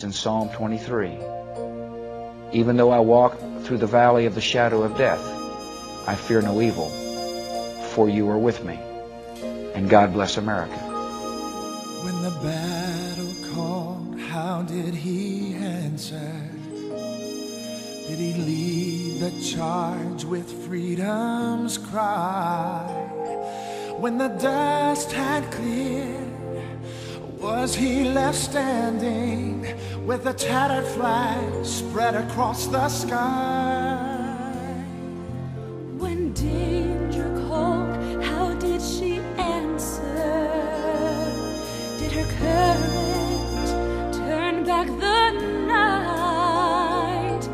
in Psalm 23. Even though I walk through the valley of the shadow of death, I fear no evil, for you are with me. And God bless America. When the battle called, how did he answer? Did he lead the charge with freedom's cry? When the dust had cleared, was he left standing with a tattered flag spread across the sky? When danger called, how did she answer? Did her courage turn back the night?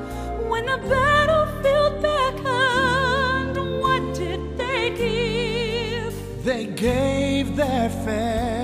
When the battlefield beckoned, what did they give? They gave their faith.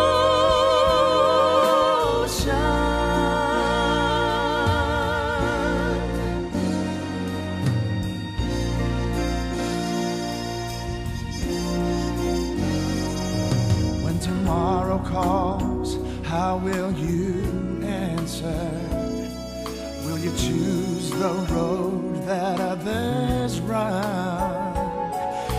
How will you answer? Will you choose the road that others run?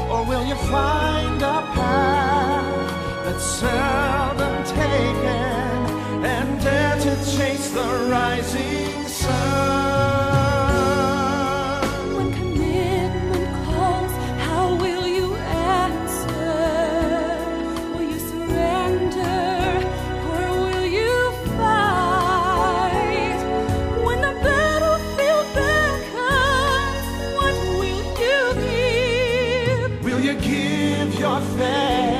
Or will you find a path that's seldom taken and dare to chase the rising? give your thanks?